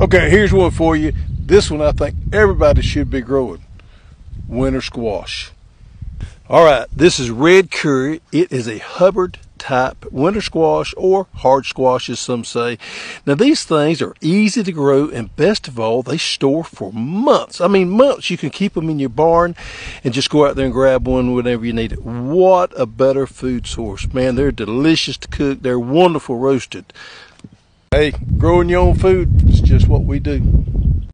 Okay, here's one for you. This one I think everybody should be growing. Winter squash. All right, this is red Kuri. It is a Hubbard type winter squash or hard squash as some say. Now these things are easy to grow and best of all they store for months. I mean months you can keep them in your barn and just go out there and grab one whenever you need it. What a better food source. Man, they're delicious to cook. They're wonderful roasted. Hey, growing your own food what we do.